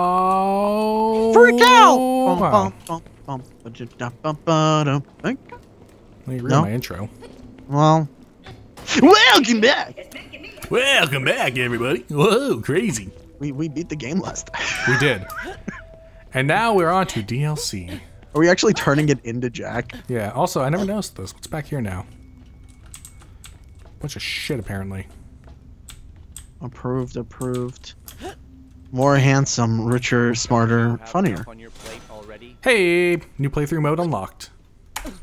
Oh. Freak out! Wow. Me read No. my intro. Well, welcome back. Welcome back, everybody. Whoa, crazy. We we beat the game last time. We did. and now we're on to DLC. Are we actually turning it into Jack? Yeah, also, I never noticed this. What's back here now? Bunch of shit, apparently. Approved, approved. More handsome, richer, smarter, funnier. On your plate already? Hey, new playthrough mode unlocked.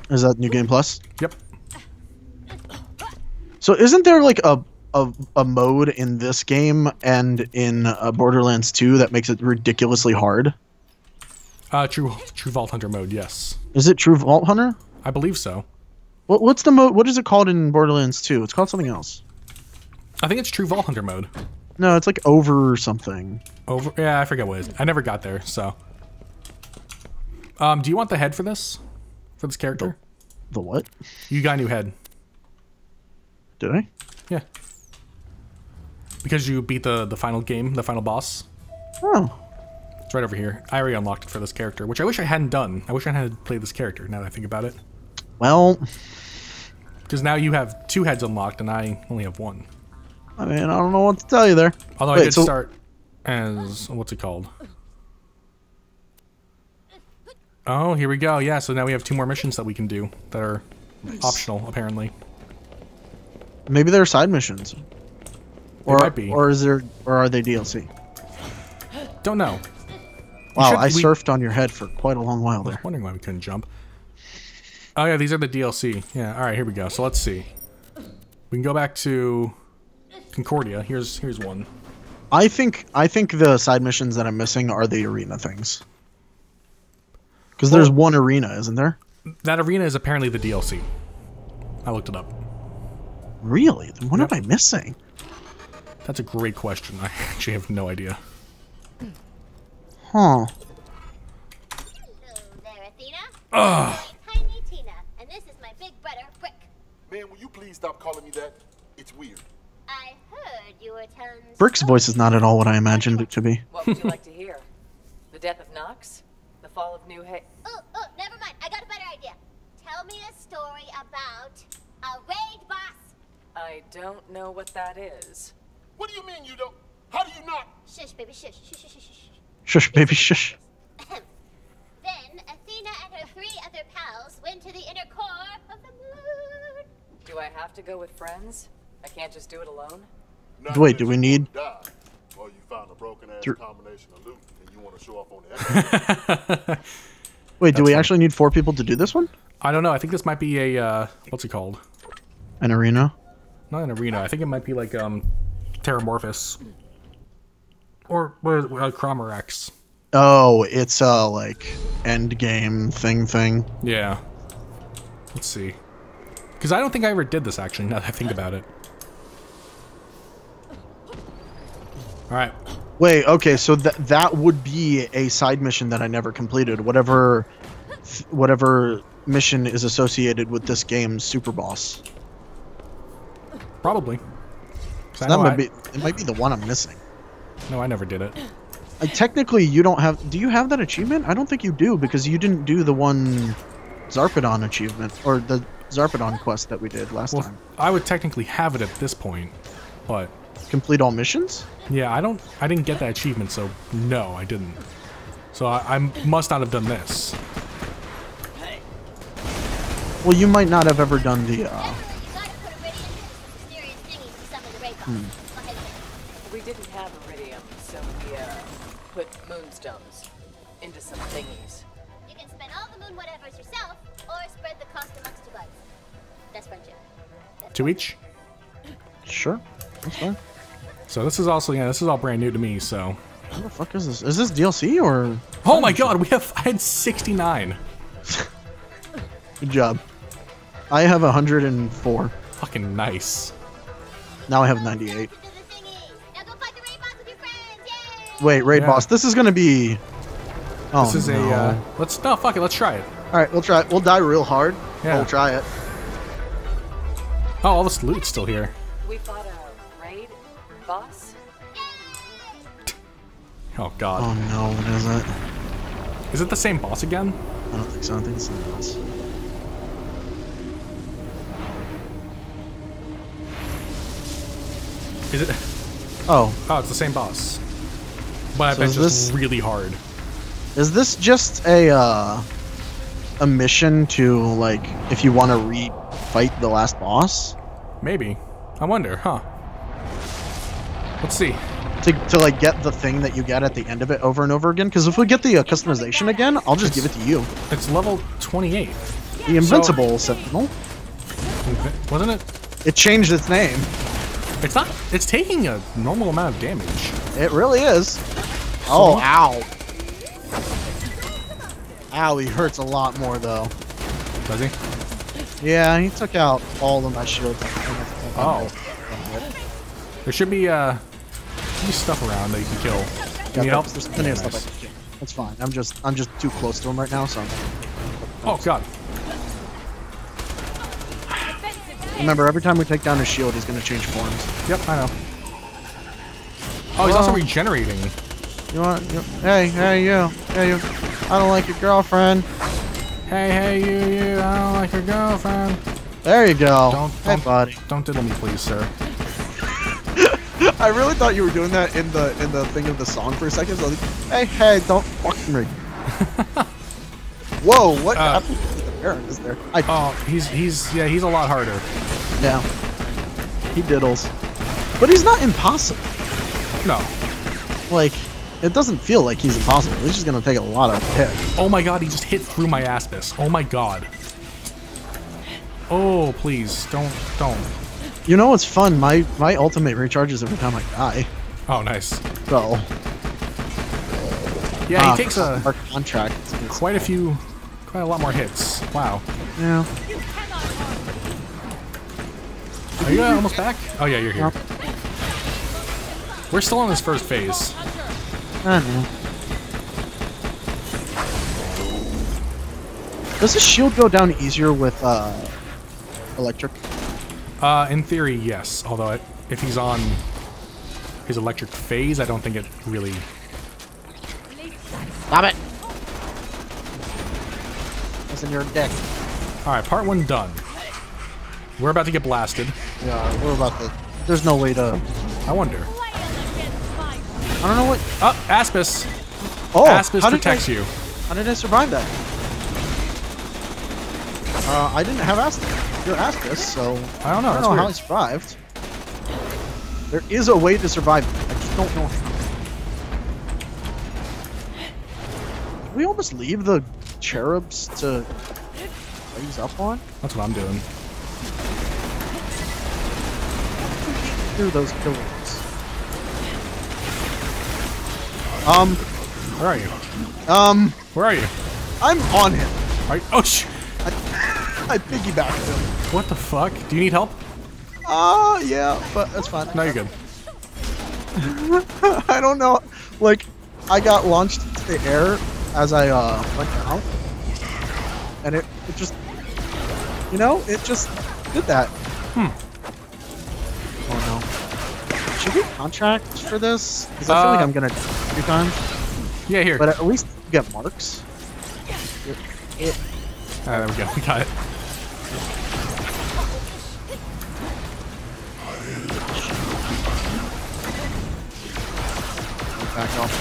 Is that New Game Plus? Yep. So isn't there like a a, a mode in this game and in uh, Borderlands 2 that makes it ridiculously hard? Uh, true, true Vault Hunter mode. Yes, Is it True Vault Hunter? I believe so. What, what's the mode? What is it called in Borderlands 2? It's called something else. I think it's true Vault Hunter mode. No, it's like over something. Over. Yeah, I forget what it is. I never got there. So. Um, do you want the head for this? For this character? The what? You got a new head. Did I? Yeah. Because you beat the the final game, the final boss. Oh, It's right over here. I already unlocked it for this character, which I wish I hadn't done. I wish I had played this character. Now that I think about it, well, because now you have two heads unlocked and I only have one. I mean, I don't know what to tell you there. Although I Wait, did so- start as what's it called? Oh, here we go. Yeah, so now we have two more missions that we can do that are optional, apparently. Maybe they're side missions. Or, might be. or is there, or are they DLC? Don't know. Wow, should- I we- surfed on your head for quite a long while I was there. wondering why we couldn't jump. Oh yeah, these are the DLC. Yeah, all right, here we go. So let's see. We can go back to Concordia. Here's here's one. I think I think the side missions that I'm missing are the arena things. Because there's one arena, isn't there? That arena is apparently the DLC. I looked it up. Really? Then what Yep. am I missing? That's a great question. I actually have no idea. Huh. Hello there, Athena. I'm Tina, and this is my big brother, Brick. Man, will you please stop calling me that? It's weird. I heard you were telling Brick's voice is not at all what I imagined it to be. What would you like to hear? The death of Nox? The fall of New Hay? Oh, oh, never mind. I got a better idea. Tell me a story about a raid boss. I don't know what that is. What do you mean you don't? How do you not? Shush, baby, shush, shush, shush, shush, shush. Shush, baby, shush. Then Athena and her three other pals went to the inner core of the moon. Do I have to go with friends? I can't just do it alone? Not Wait, do we need- Die, or you found a broken ass Thr- combination of loot and you want to show off on the extra. Wait, do That's we fine. actually need four people to do this one? I don't know. I think this might be a uh, what's it called? An arena? Not an arena. I think it might be like um, Terramorphous or what is it, uh, Crawmerax. Oh, it's uh like end game thing thing. Yeah. Let's see. Because I don't think I ever did this actually. Now that I think about it. All right. Wait, okay, so that that would be a side mission that I never completed. Whatever, th- whatever mission is associated with this game's super boss. Probably. I That might I, be. It might be the one I'm missing. No, I never did it. Technically, you don't have. Do you have that achievement? I don't think you do because you didn't do the one Zarpedon achievement or the Zarpedon quest that we did last Well, time. I would technically have it at this point, but Complete all missions. yeah, I don't. I didn't get that achievement, so no, I didn't. So I, I must not have done this. Well, you might not have ever done the. Uh, gotta put iridium into this mysterious thingy to summon the raid boss. Hmm. Okay, okay. We didn't have iridium, so we, uh, put moonstones into some thingies. You can spend all the moon whatevers yourself, or spread the cost amongst you buds. That's friendship. That's To each. sure, that's fine. So this is also yeah, this is all brand new to me. So. What the fuck is this? Is this DLC or? Oh my God, we have I had 69. Good job. I have 104. Fucking nice. Now I have 98. To the thingy. Now go fight the raid boss with your friends. Yay! Wait, raid Yeah. boss. This is gonna be. Oh This is no. a uh, let's no fuck it, let's try it. All right, we'll try. it. We'll die real hard. but Yeah. We'll try it. Oh, all this loot's still here. We fought a Oh god. Oh no, what is it? Is it the same boss again? I don't think so. I think it's something boss. Is it? Oh, Oh, it's the same boss. But I bet just this- really hard. is this just a uh, a mission to like if you want to re-fight the last boss Maybe. I wonder, huh? Let's see. To, to like get the thing that you get at the end of it over and over again? Because if we get the uh, customization again, I'll just give it to you. It's level 28. The Invincible Sentinel. Wasn't it? It changed its name. It's not. It's taking a normal amount of damage. It really is. Oh, ow. Ow, he hurts a lot more though. Does he? Yeah, he took out all of my shields. Oh. There should be uh, be stuff around that you can kill. Yeah, Can you help? there's plenty of Okay, stuff I can kill. That's fine. I'm just I'm just too close to him right now, so I'm Oh god. Remember, every time we take down his shield, he's gonna change forms. Yep, I know. Oh, he's also regenerating. You want? You, hey, hey, you, hey, you. I don't like your girlfriend. Hey, hey, you, you. I don't like your girlfriend. There you go. Don't, don't, buddy. don't diddle me, please, sir. I really thought you were doing that in the in the thing of the song for a second. So I was like, hey, hey, don't fuck me. Whoa, what Uh, happened to the parent? Is there? I, Oh, he's he's yeah, he's a lot harder. yeah. He diddles, but he's not impossible. No. Like, it doesn't feel like he's impossible. He's just gonna take a lot of hit. Oh my god, he just hit through my aspis. Oh my god. Oh, please, don't, don't. You know what's fun? My my ultimate recharges every time I die. Oh, nice. So Yeah, ah, he takes a our contract. quite a few, quite a lot more hits. Wow. Yeah. Are you uh, almost back? Oh yeah, you're here. Yep. We're still on this first phase. I don't know. Does his shield go down easier with uh, electric? Uh, in theory, yes. Although it, if he's on his electric phase, I don't think it really. Stop it! That's in your dick. All right, part one done. We're about to get blasted. Yeah, we're about to. There's no way to. I wonder. I don't know what. Oh, Aspis. Oh, Aspis how did protects I, you. How did I survive that? Uh, I didn't have Aspis. You're Aspis, so I don't know. I don't know how he survived. There is a way to survive. I just don't know how. Can we almost leave the cherubs to raise up on? That's what I'm doing. Through those killers. Um, Where are you? um, Where are you? I'm on him. Are you oh, sh! I piggybacked him. What the fuck? Do you need help? Ah, yeah, but that's fine. No, you're good. I don't know. Like, I got launched into the air as I uh, went down, and it, it just, you know, it just did that. Hmm. Oh no. Should we contract for this? Because I feel like Uh, I'm gonna a few times. Yeah, here. But at least you get marks. all right there we go. We got it. Back off.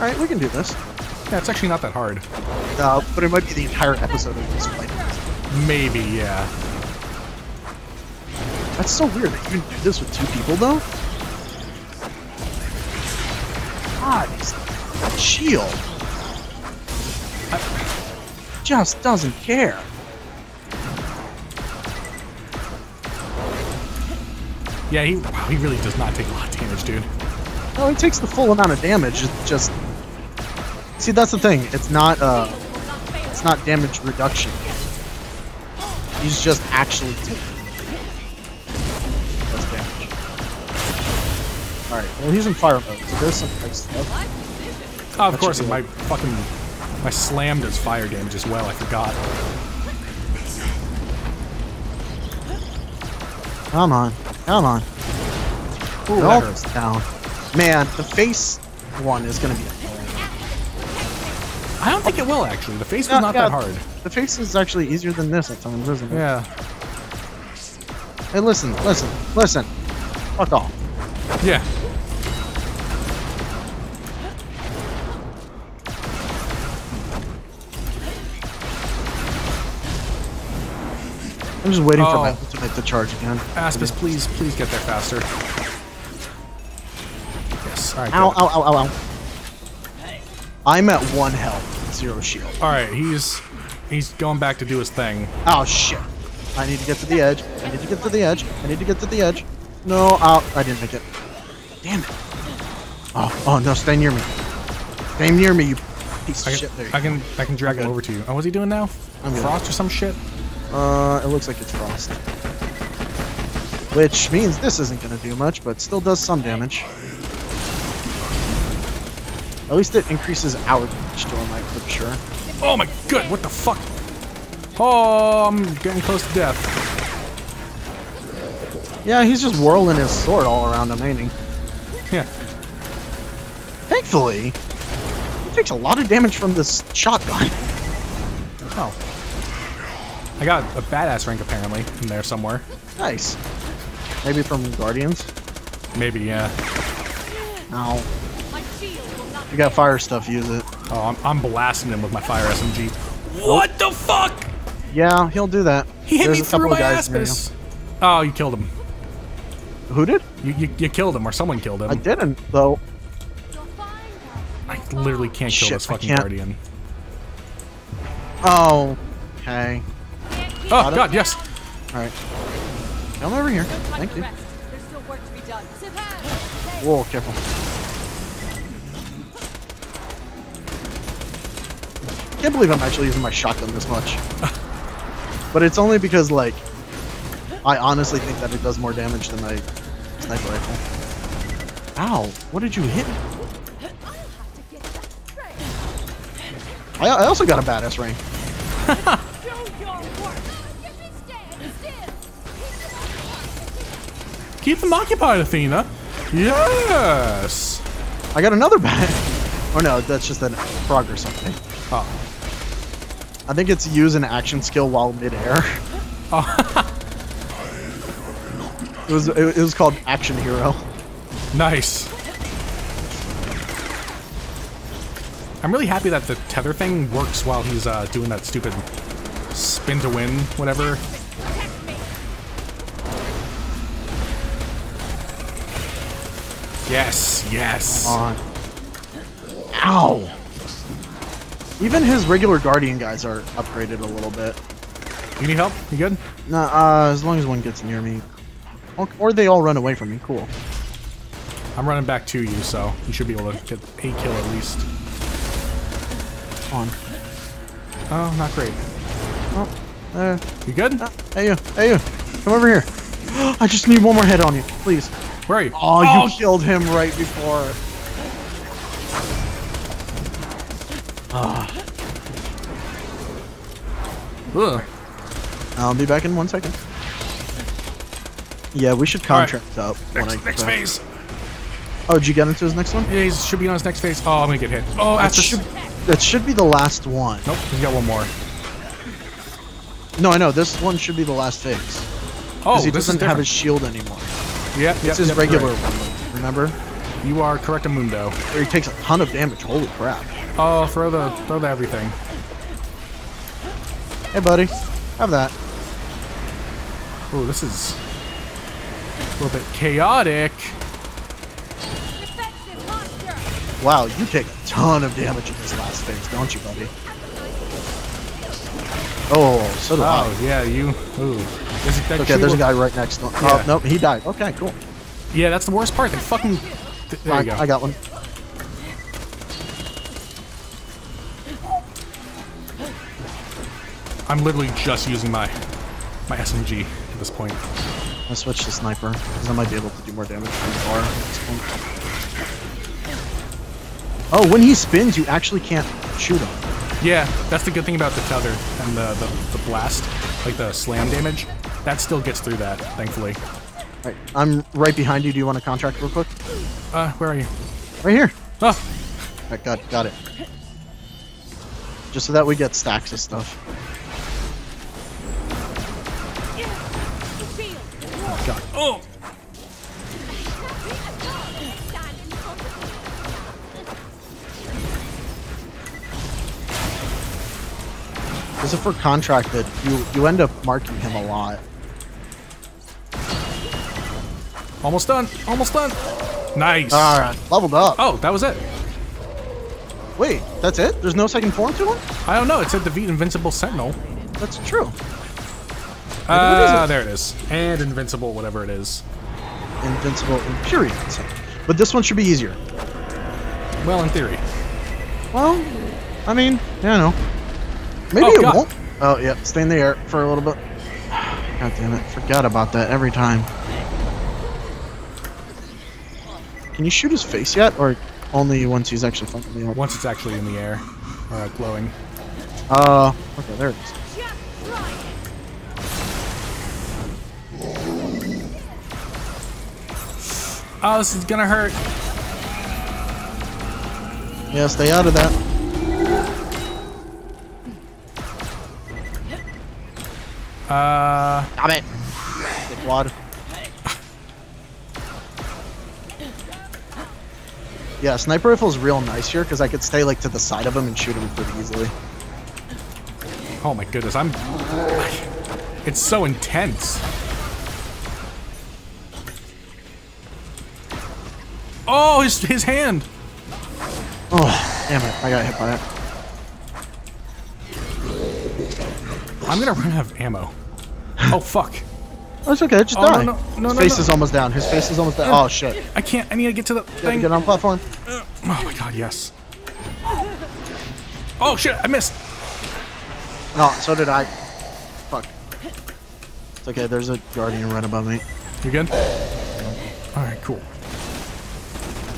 All right, we can do this. Yeah, it's actually not that hard. Uh, but it might be the entire episode of this fight. Maybe, yeah. That's so weird that you can do this with two people, though. God, shield. Just doesn't care. Yeah, he wow, he really does not take a lot of damage, dude. No, he takes the full amount of damage. It's just. See, that's the thing. It's not. Uh, it's not damage reduction. He's just actually taking less damage. All right. Well, he's in fire mode, so there's some nice stuff. Oh, of That course, my fucking my slam does fire damage as well. I forgot. Come on. Come on. Ooh, Nope, down. Man, the face one is gonna be annoying. I don't think it will actually. The face was Yeah, not yeah, that hard. The face is actually easier than this at times, isn't it? Yeah. Hey, listen, listen, listen. Fuck off. Yeah. Just waiting for my Oh. ultimate to charge again. Aspis, please, please get there faster. Yes. All right. Ow, good. ow, ow, ow, ow. I'm at one health, zero shield. All right. He's he's going back to do his thing. Oh shit. I need to get to the edge. I need to get to the edge. I need to get to the edge. No, ow, I didn't make it. Damn it. Oh, oh no, stay near me. Stay near me, you piece I of can, shit. There. I can I can drag him over to you. Oh, what's he doing now? I'm good. Frost or some shit? Uh, it looks like it's frost. Which means this isn't gonna do much, but still does some damage. At least it increases our damage to I'm pretty sure. Oh my god! What the fuck? Oh, I'm getting close to death. Yeah, he's just whirling his sword all around him, ain't he? Yeah. Thankfully, he takes a lot of damage from this shotgun. Oh. I got a badass rank apparently in there somewhere. Nice. Maybe from Guardians? Maybe, yeah. No. You got fire stuff, use it. Oh, I'm, I'm blasting him with my fire SMG. What the fuck? Yeah, he'll do that. He hit There's me a couple through of my aspis. Oh, you killed him. Who did? You, you, you killed him, or someone killed him. I didn't, though. I literally can't kill this fucking guardian. Oh, okay. Oh it. god, yes. Alright. Come over here. Thank you. There's still work to be done. Whoa, careful. Can't believe I'm actually using my shotgun this much. but it's only because, like, I honestly think that it does more damage than my sniper rifle. Ow! What did you hit? I, I also got a badass rank. Keep them occupied, Athena. Yes. I got another bat. Oh no, that's just a frog or something. Oh. I think it's use an action skill while midair. it was it, it was called Action Hero. Nice. I'm really happy that the tether thing works while he's uh, doing that stupid spin to win, whatever. Yes, yes. On. Ow! Even his regular Guardian guys are upgraded a little bit. You need help? You good? Nah, uh, as long as one gets near me. Or, or they all run away from me. Cool. I'm running back to you, so you should be able to get a kill at least. On. Oh, not great. Oh, uh, You good? hey you, hey you, come over here. I just need one more head on you, please. Where are oh, you? Oh, you killed him right before. Ah. Ugh. I'll be back in one second. Yeah, we should All right. contract up. when Next, I next phase. Oh, did you get into his next one? Yeah, he should be on his next phase. Oh, I'm gonna get hit. Oh, That should, that should be the last one. Nope, he's got one more. No, I know. This one should be the last phase. Oh, Because he this doesn't have his shield anymore. Yep, This yep, his yep, regular right. remember? You are correct, Mundo. Where he takes a ton of damage. Holy crap. Oh, throw the throw the everything. Hey, buddy. Have that. Oh, this is a little bit chaotic. Wow, you take a ton of damage in this last phase, don't you, buddy? Oh, so do Oh, yeah, you. Ooh. That Okay, there's a guy right next to him. Oh, yeah. Oh, nope, he died. Okay, cool. Yeah, that's the worst part. They fucking. th- There I, you go. I got one. I'm literally just using my my SMG at this point. I switched to sniper because I might be able to do more damage from far. at this point. Oh, when he spins, you actually can't shoot him. Yeah, that's the good thing about the tether and the, the, the blast, like the slam damage. That still gets through that, thankfully. Right, I'm right behind you. Do you want to contract real quick? Uh, where are you? Right here. Oh, Right, got got it. Just so that we get stacks of stuff. God. Oh! Because if we're contracted, you you end up marking him a lot. Almost done. Almost done. Nice. All right, leveled up. Oh, that was it. Wait, that's it? There's no second form to him? I don't know. It said defeat Invincible Sentinel. That's true. Uh, there it is. And Invincible, whatever it is. Invincible Imperial. But this one should be easier. Well, in theory. Well, I mean, yeah, know. Maybe Oh, it God. won't. Oh, yeah. Stay in the air for a little bit. God damn it. Forgot about that every time. Can you shoot his face yet? Or only once he's actually fucking the air? Once it's actually in the air. Or uh, glowing. Uh, okay, there it is. Oh, this is gonna hurt. Yeah, stay out of that. Uh, Damn it. Dickwad. Yeah, sniper rifle is real nice here because I could stay like to the side of him and shoot him pretty easily. oh my goodness, I'm... It's so intense. Oh, his, his hand! Oh, damn it! I got hit by it. I'm gonna run out of ammo. Oh, fuck. That's okay. Just Oh, die. no, no, His no, face no. is almost down. His face is almost down. Oh shit! I can't, I need to get to the Gotta thing. get on platform. Oh my god, yes. Oh shit, I missed. No, so did I. Fuck. It's okay. There's a guardian right above me. You good? Alright, cool.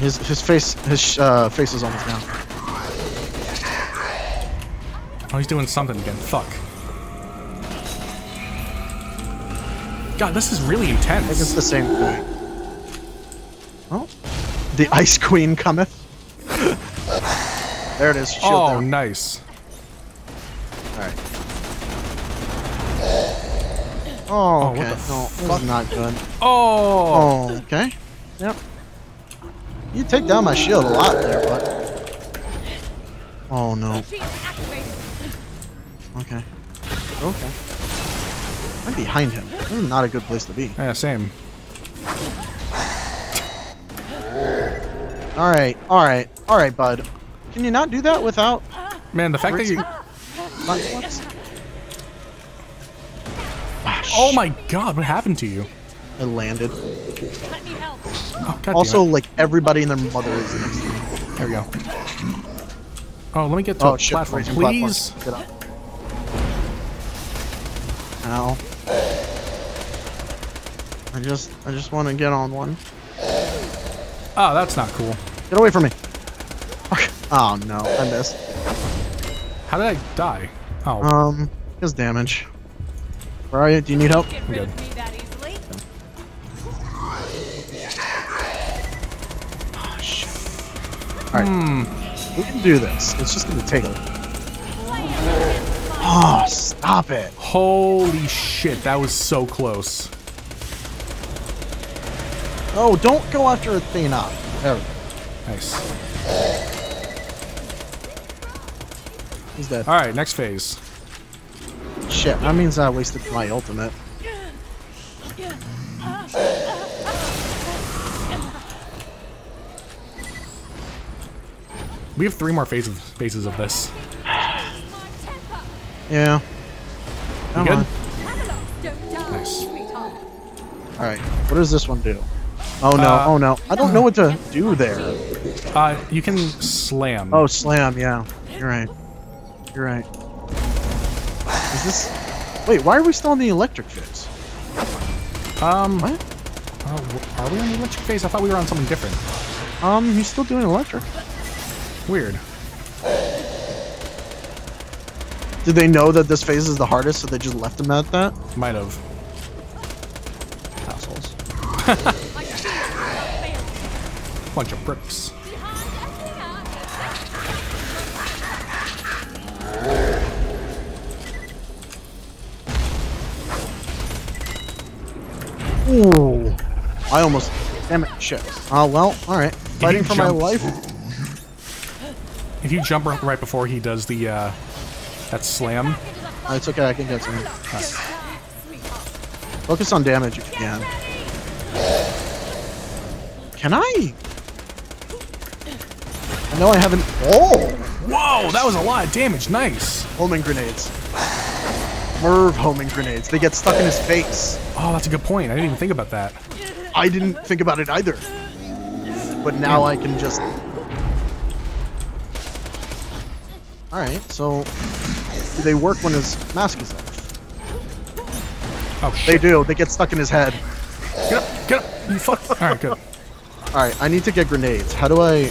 His his face his uh, face is almost down. Oh, he's doing something again. Fuck. God, this is really intense. I think it's the same thing. Oh, the Ice Queen cometh. there it is. Shield Oh, down. nice. All right. Oh, what oh, okay. the no, fuck? is not good. Oh! Oh, okay. Yep. You take down my shield a lot there, but. Oh no. Okay. Okay. I'm behind him. This is not a good place to be. Yeah, same. All right, all right, all right, bud. Can you not do that without Man, the fact that you... Oh my god, what happened to you? I landed. Oh, Also, like everybody and their mother is next to me. There we go. Oh, let me get to Oh a shit! platform, please. platform. Get up. Ow. I just, I just want to get on one. Oh, that's not cool. Get away from me. Oh no, I missed. How did I die? Oh, Um, his damage. Where are you? Do you need help? I'm good. Alright. We can do this. It's just gonna take a Oh, stop it. Holy shit, that was so close. Oh, don't go after Athena. There we go. Nice. He's dead. Alright, next phase. Shit, that means I wasted my ultimate. We have three more phases phases of this. Yeah. You Come good? on. Nice. Alright, what does this one do? Oh no, Uh, oh no. I don't know what to do there. Uh, you can slam. Oh, slam, yeah. You're right. You're right. Is this... Wait, why are we still in the electric phase? Um, What? oh, are we on the electric phase? I thought we were on something different. Um, he's still doing electric. Weird. Did they know that this phase is the hardest, so they just left him at that? Might have. Assholes. Bunch of bricks. Ooh. I almost. Damn it. Shit. Oh, well, alright. Fighting for my life. If you jump right right before he does the uh, that slam, Uh, It's okay, I can get some. Focus on damage if you can. Can I? I know I haven't. Oh! whoa, that was a lot of damage. Nice. Homing grenades. Merv homing grenades. They get stuck in his face. Oh, that's a good point. I didn't even think about that. I didn't think about it either. But now I can just. Alright, so. Do they work when his mask is off? Oh shit. They do. They get stuck in his head. Get up, get up. You fuck. All right, good. Alright, I need to get grenades. How do I.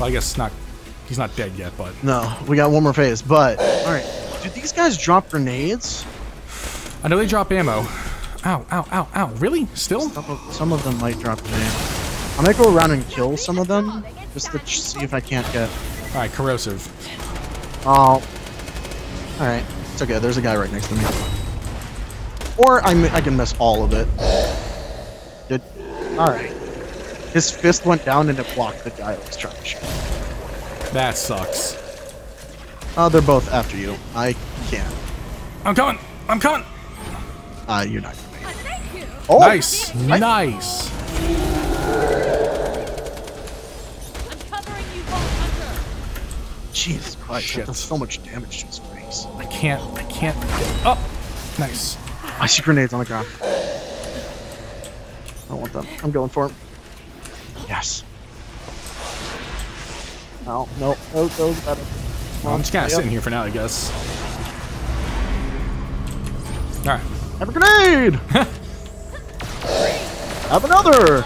Well, I guess not. He's not dead yet, but No, we got one more phase, but. Alright. Do these guys drop grenades? I know they drop ammo. Ow, ow, ow, ow. Really? Still? Some of, some of them might drop grenades. I'm gonna go around and kill some of them, just to see if I can't get. All right, corrosive. Oh. Alright. It's okay, there's a guy right next to me. Or I, I can miss all of it. Did. Alright. His fist went down and it blocked the guy I was trying to shoot. That sucks. Oh, they're both after you. I can't. I'm coming. I'm coming. Uh, you're not. Oh, Nice, I- nice. Jesus Christ, Shit. that does so much damage to his face. I can't. I can't. Oh, nice. I see grenades on the ground. I don't want them. I'm going for him. Yes. Oh, no. No, those better. Well, I'm just kind of Yep. sitting here for now, I guess. All right. Have a grenade! Have another!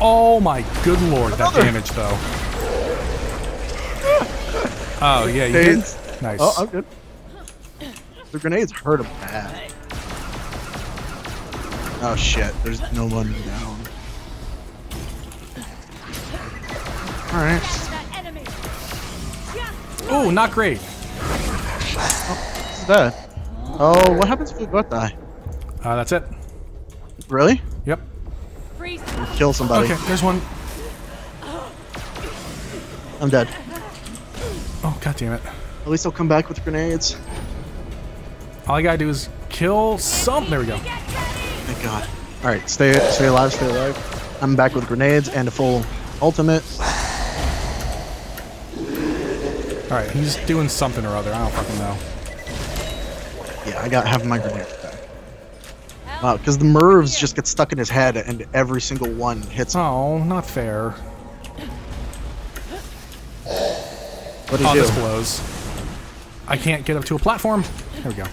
Oh my good lord, that damage though. Oh yeah, you Grenades. did. Nice. Oh, I'm good. The grenades hurt him bad. Oh shit, there's no one down. Alright. oh, not great. What's that? Oh, what happens if we both die? Uh, that's it. Really? Yep. Kill somebody. Okay, there's one. I'm dead. Oh god damn it. At least I'll come back with grenades. All I gotta do is kill some. There we go. Thank God. Alright, stay stay alive, stay alive. I'm back with grenades and a full ultimate. All right, he's doing something or other. I don't fucking know. Yeah, I got half of my grenades back. Wow, because the Mervs just get stuck in his head and every single one hits him. Oh, not fair. What oh, do you Oh, do? this blows. I can't get up to a platform. There we go.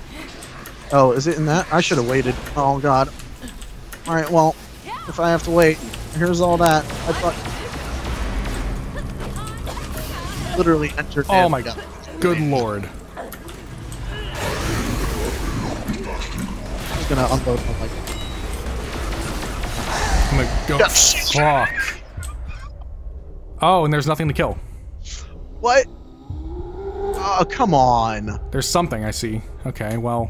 Oh, is it in that? I should have waited. Oh God. Alright, well, if I have to wait, here's all that. I thought... Literally entered Oh in. my god. good lord. I'm just gonna unload my like I'm gonna go. Fuck. Oh, and there's nothing to kill. What? Oh, come on. There's something I see. Okay, well.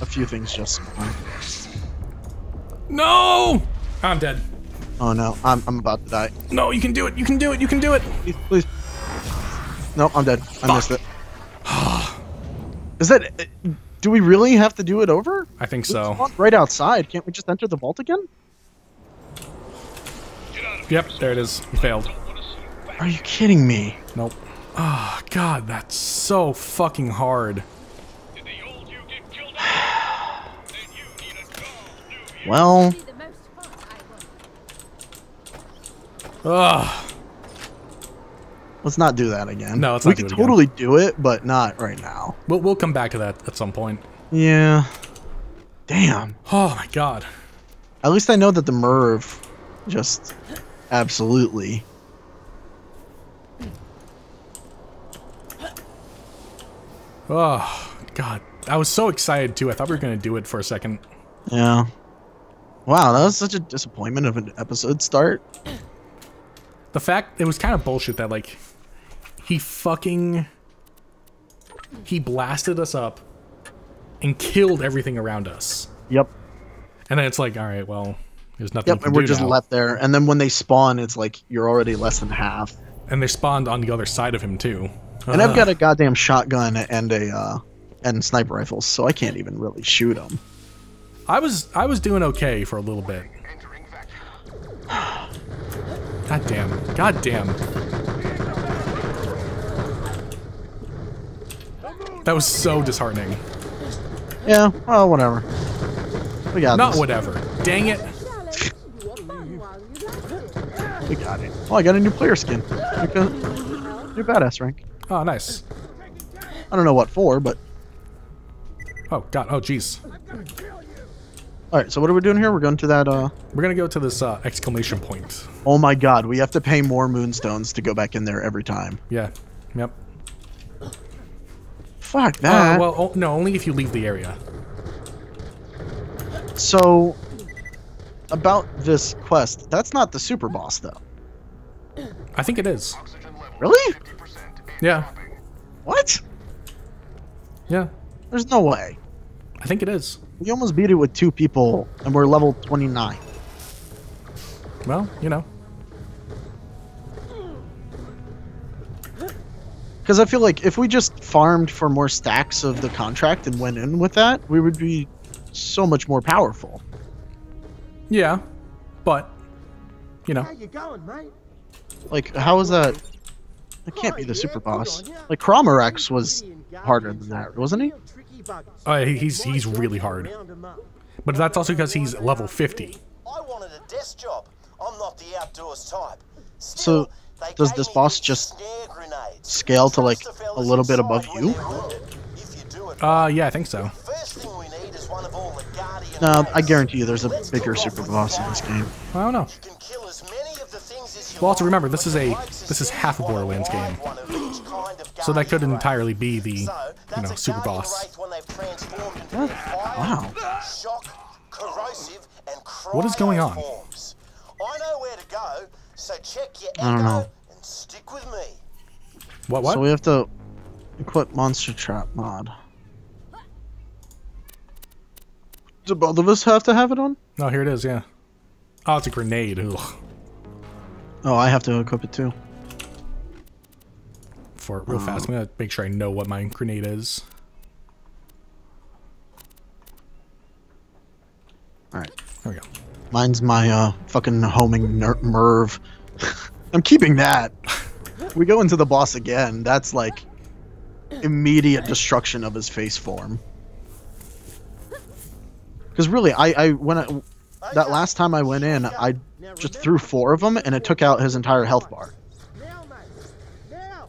A few things just fine. No! I'm dead. Oh no, I'm, I'm about to die. No, you can do it. You can do it. You can do it. Please, please. No, I'm dead. I missed it. Is that... Uh, do we really have to do it over? I think so. Right outside. Can't we just enter the vault again? Yep, there it is. You failed. Are you kidding me? Nope. Oh, God, that's so fucking hard. Well, The most fun I want. Ugh. let's not do that again. No, we could it again. totally do it, but not right now. We'll, we'll come back to that at some point. Yeah. Damn. Oh my god. At least I know that the Merv just absolutely. Oh god. I was so excited too. I thought we were gonna do it for a second. Yeah. Wow, that was such a disappointment of an episode start. The fact it was kind of bullshit that like he fucking he blasted us up and killed everything around us. Yep. And then it's like, all right, well, there's nothing. we Yep, can and we're do just now. left there. And then when they spawn, it's like you're already less than half. And they spawned on the other side of him too. And I've got a goddamn shotgun and a uh, and sniper rifles, so I can't even really shoot them. I was I was doing okay for a little bit. God damn. God damn. That was so disheartening. Yeah, well, whatever. We got Not this. whatever. Dang it. We got it. Oh, I got a new player skin. New badass rank. Oh, nice. I don't know what for, but Oh, God. Oh, jeez. All right. So what are we doing here? We're going to that. uh We're gonna go to this uh, exclamation point. Oh my God, we have to pay more moonstones to go back in there every time. Yeah. Yep. Fuck Uh, that. well, oh, no, only if you leave the area. So about this quest, that's not the super boss though. I think it is. Really? Yeah. What? Yeah. There's no way. I think it is. We almost beat it with two people, oh. and we're level 29. Well, you know. Because I feel like if we just farmed for more stacks of the contract and went in with that, we would be so much more powerful. Yeah. But, you know. How you going, mate? Like, how is that? That can't be the super boss. Like, Crawmerax was harder than that, wasn't he? Uh, he's he's really hard. But that's also because he's level 50. I wanted a desk job. I'm not the outdoors type. So, does this boss just scale to, like, a little bit above you? they're wounded. If you do it Uh, yeah, I think so. First thing we need is one of all the guardian No, I guarantee you there's a bigger super boss in this game. I don't know. You can kill as many of the things as you Well, also remember, this is a- this is half a Borderlands game. one of each kind of So that could guardian entirely be the, you know, super boss. wraith when they've transformed into fire, Wow. shock, corrosive, and What is going on? I know where to go, so check your I don't echo know. and stick with me. What, what? So we have to equip Monster Trap mod. Do both of us have to have it on? Oh, here it is, yeah. Oh, it's a grenade. Ugh. Oh, I have to equip it too. For it real fast. I'm gonna make sure I know what my grenade is. Alright. There we go. Mine's my uh fucking homing ner- Merv. I'm keeping that. we go into the boss again. That's like immediate destruction of his face form. Because really, I I when I, that last time I went in, I just threw four of them and it took out his entire health bar. Now, mate. Now.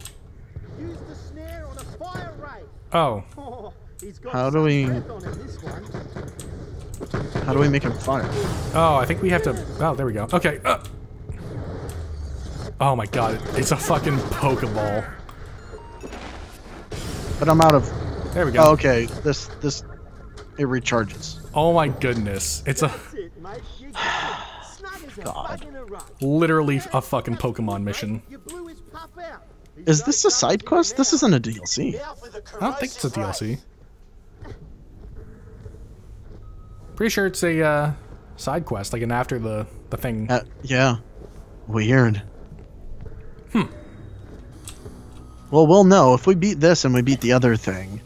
Use the snare on a fire ray. Oh, he's got How do we- breath on him, this one. How do we make him fire? oh, I think we have to. Oh, there we go. Okay. Uh. Oh my god, it's a fucking Pokeball. But I'm out of. There we go. Oh, okay, this this it recharges. Oh my goodness, it's a God. bug in a rug. literally a fucking Pokemon mission. You blew his pup out. He's Is this a side quest? This isn't a DLC. Out with the I don't think it's a. DLC. Pretty sure it's a uh, side quest, like an after the the thing. Uh, yeah. Weird. Hmm. Well, we'll know if we beat this and we beat the other thing,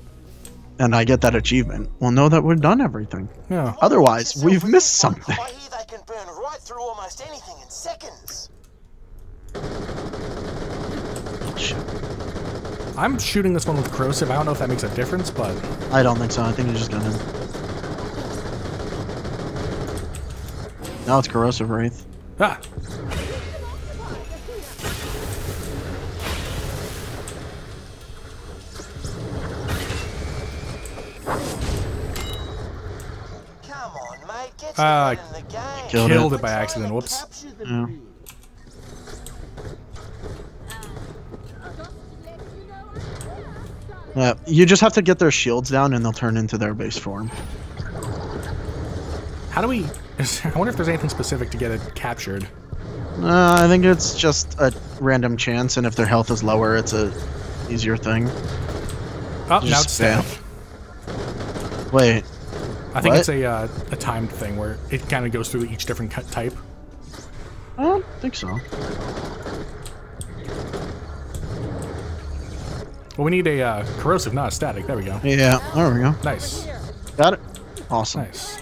and I get that achievement. We'll know that we've done everything. Yeah. Otherwise, we've missed something. I hear they can burn right through almost anything in seconds. Shit. I'm shooting this one with corrosive. I don't know if that makes a difference, but I don't think so. I think it's just gonna. Now it's corrosive wraith. Ah! Come on, mate. Get Ah, your head in the game. Killed Killed it. it by accident. Whoops. Yeah. Yeah, you just have to get their shields down and they'll turn into their base form. How do we... I wonder if there's anything specific to get it captured. Uh, I think it's just a random chance, and if their health is lower, it's a easier thing. Oh, now it's. Wait, I think What? it's a, uh, a timed thing where it kind of goes through each different cut type. I don't think so. Well, we need a uh, corrosive, not a static. There we go. Yeah, there we go. Nice. Got it. Awesome. Nice.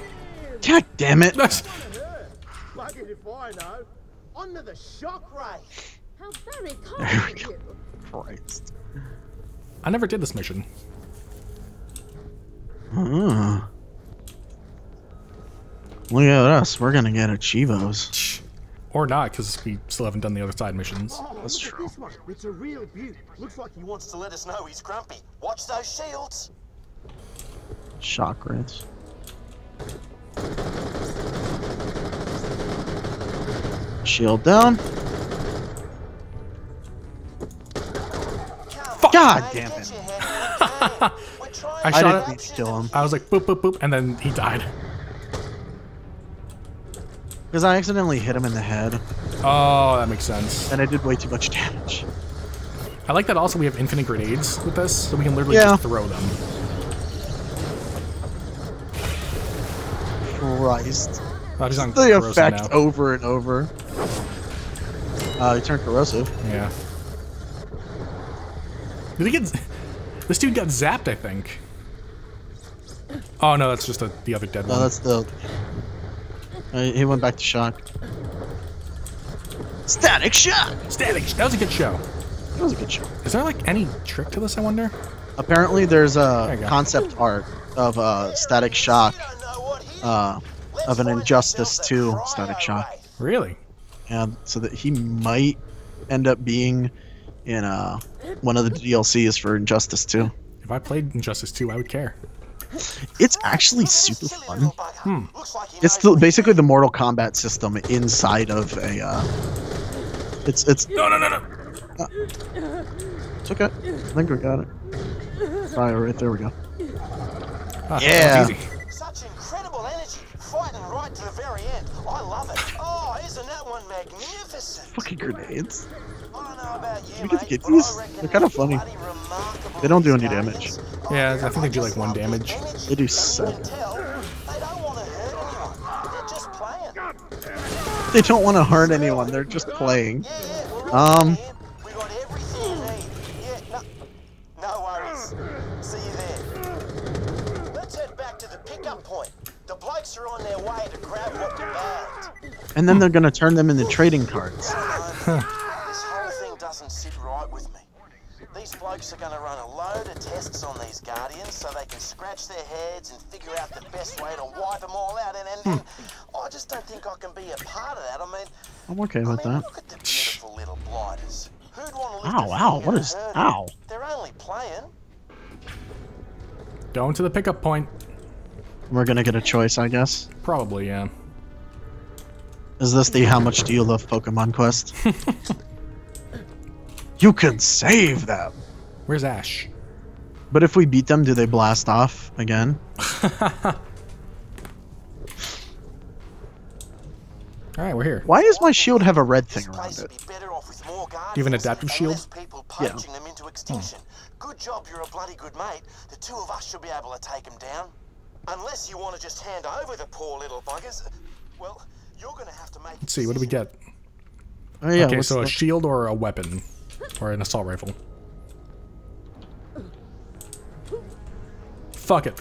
God damn it. Nice. Bug it if I the shock ray. How very kind of you. Christ. I never did this mission. Uh. Look at us. We're gonna get a Chivos. Or not, because we still haven't done the other side missions. Oh, That's true. At. It's a real beaut. Looks like He wants to let us know he's grumpy. Watch those shields. Shock wraiths. Shield down. Come God mate, damn it. your head in the game. We're trying I shot didn't it. kill him. I was like, boop, boop, boop, and then he died. Because I accidentally hit him in the head, Oh, that makes sense. and I did way too much damage. I like that also we have infinite grenades with this, so we can literally Yeah. just throw them. Christ. Oh, he's on The effect now. over and over. Uh, he turned corrosive. Yeah. Did he get... This dude got zapped, I think. Oh, no, that's just a, the other dead No, one. that's the. Uh, he went back to shock. Static shock. Static. That was a good show. That was a good show. Is there, like, any trick to this, I wonder? Apparently, there's a go. concept art of uh, static shock, You don't know what he uh, of an Injustice ourselves a 2 static shock. Really? and so that he might end up being in uh, one of the DLCs for Injustice 2. If I played Injustice 2, I would care. It's actually Look at this super fun. little bugger. Looks like he It's the, basically the Mortal Kombat system inside of a. Uh, it's it's No, no, no, no. it's okay. I think we got it. All right, right there we go. Ah, Yeah. Such incredible energy, fighting right to the very end. I love it. Oh, isn't that one magnificent? Fucking grenades. You, We get to mate, get these. They're kinda funny. They don't do any damage. Yeah, I think they do, like, one just love the damage. They do You seven. they don't want to hurt anyone. They're just playing. They don't want to hurt anyone. They're just playing. Yeah, yeah, we're all Um. here. We got everything you need. Yeah, no, no worries. See you there. Let's head back to the pickup point. The blokes are on their way to grab what we bagged. And then they're gonna turn them into trading cards. These are going to run a load of tests on these Guardians so they can scratch their heads and figure out the best way to wipe them all out. And, and, and hmm. I just don't think I can be a part of that. I mean, I'm okay I with mean that. look at the beautiful little blighters. Who'd want to Ow, ow, finger what to is- hurt 'em? ow. They're only playing. Going to the pickup point. We're gonna get a choice, I guess. Probably, yeah. Is this the how much do you love Pokemon quest? you can save them. Where's Ash? But if we beat them, do they blast off again? Alright, we're here. Why does my shield have a red thing around it? would be off with more You have an adaptive shield? Yeah. poaching them into extinction. Good job you're a bloody good mate. The two of us should be able to take them down. Unless you want to just hand over the poor little buggers. Well, you're going to have to make Let's see, what do we get? Oh, yeah, okay, so a shield or a weapon. Or an assault rifle. Fuck it.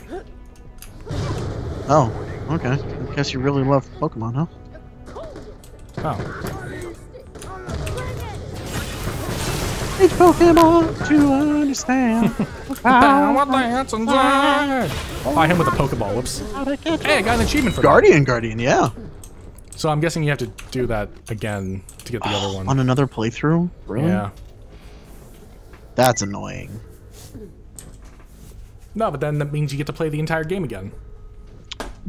Oh, okay. I guess you really love Pokemon, huh? Oh. It's Pokemon to understand. what the inside? Oh, I him with a Pokeball. Whoops. Hey, I got an achievement for that. Guardian, Guardian, yeah. So I'm guessing you have to do that again to get the other one. On another playthrough? Really? Yeah. That's annoying. No, but then that means you get to play the entire game again.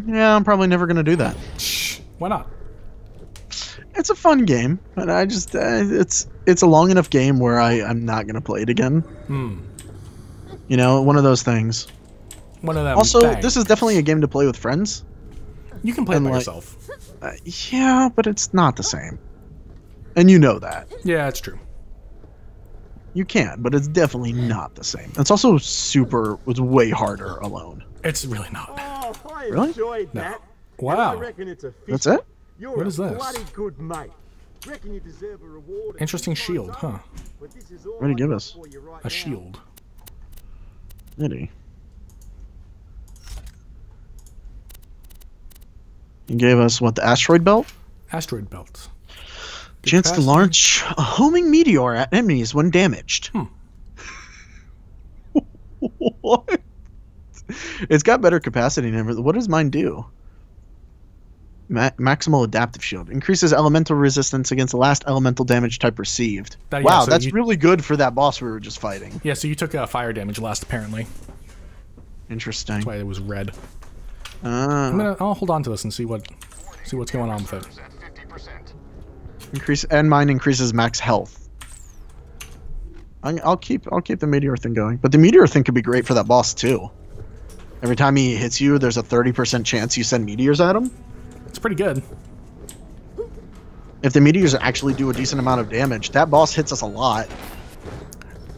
Yeah, I'm probably never gonna do that. Shh. Why not? It's a fun game, but I just uh, it's it's a long enough game where I I'm not gonna play it again. Hmm. You know, one of those things. One of them. Also, bang. this is definitely a game to play with friends. you can play it by like- yourself. Uh, yeah, but it's not the same. And you know that. Yeah, it's true. You can, but it's definitely not the same. It's also super was way harder alone. It's really not. Oh, I Really? enjoyed No. that. Wow. And I reckon it's a fish. That's it? You're What a is this? bloody good mate. Reckon you deserve a reward. Interesting shield, huh? But this is all What did he give us? you right A now. shield. Did he? He gave us what the asteroid belt? Asteroid belt. Chance to launch a homing meteor at enemies when damaged. Hmm. what? It's got better capacity than. What does mine do? Ma- maximal adaptive shield increases elemental resistance against the last elemental damage type received. That- yeah, wow, so that's you- really good for that boss we were just fighting. Yeah, so you took uh, fire damage last, apparently. Interesting. That's why it was red. Ah, I'm gonna. I'll hold on to this and see what, see what's going on with it. Increase and mine increases max health. I'll keep I'll keep the meteor thing going, but the meteor thing could be great for that boss too. Every time he hits you, there's a thirty percent chance you send meteors at him. It's pretty good. If the meteors actually do a decent amount of damage, that boss hits us a lot.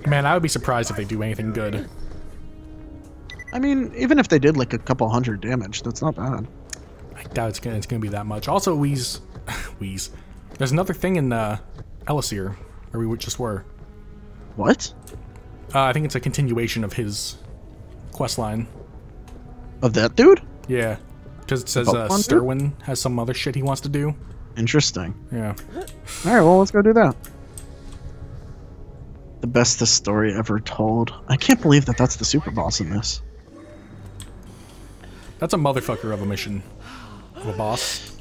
Man, I would be surprised if they do anything good. I mean, even if they did like a couple hundred damage, that's not bad. I doubt it's gonna, it's gonna be that much. Also, Wheeze, Wheeze. There's another thing in uh, Eleseer, where we just were. What? Uh, I think it's a continuation of his quest line. Of that dude? Yeah, because it says uh, dude? Sterwin has some other shit he wants to do. Interesting. Yeah. All right, well, let's go do that. The bestest story ever told. I can't believe that that's the super boss in this. That's a motherfucker of a mission. Of a boss.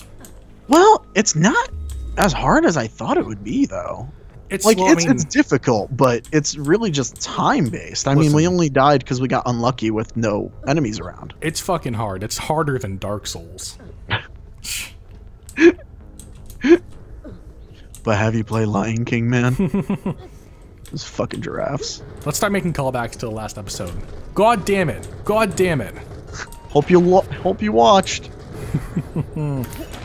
Well, it's not as hard as I thought it would be, though. It's Like well, I it's mean, it's difficult, but it's really just time based. I mean, we only died because we got unlucky with no enemies around. it's fucking hard. It's harder than Dark Souls. But have you played Lion King, man? Those fucking giraffes. Let's start making callbacks to the last episode. God damn it. God damn it. Hope you lo- hope you watched.